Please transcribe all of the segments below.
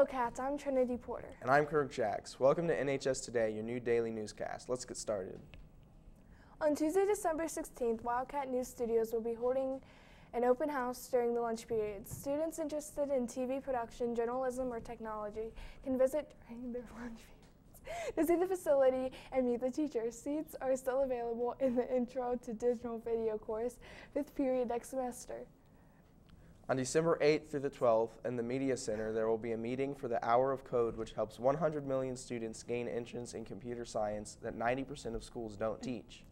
Hello, Cats. I'm Trinity Porter. And I'm Kirk Jacks. Welcome to NHS Today, your new daily newscast. Let's get started. On Tuesday, December 16th, Wildcat News Studios will be holding an open house during the lunch period. Students interested in TV production, journalism, or technology can visit during their lunch periods to see the facility and meet the teachers. Seats are still available in the Intro to Digital Video course, fifth period next semester. On December 8th through the 12th, in the Media Center, there will be a meeting for the Hour of Code, which helps 100 million students gain entrance in computer science that 90% of schools don't teach.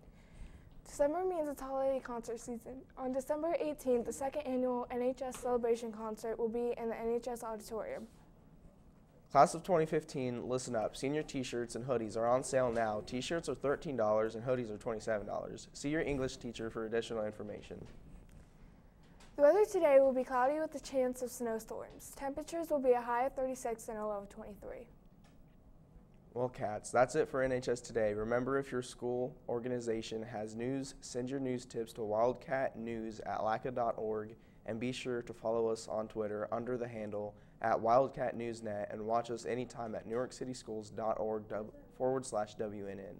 December means it's holiday concert season. On December 18th, the second annual NHS Celebration Concert will be in the NHS Auditorium. Class of 2015, listen up. Senior t-shirts and hoodies are on sale now. T-shirts are $13 and hoodies are $27. See your English teacher for additional information. The weather today will be cloudy with a chance of snowstorms. Temperatures will be a high of 36 and a low of 23. Well, cats, that's it for NHS Today. Remember, if your school organization has news, send your news tips to wildcatnews at laca.org and be sure to follow us on Twitter under the handle at wildcatnewsnet and watch us anytime at newarkcityschools.org forward slash WNN.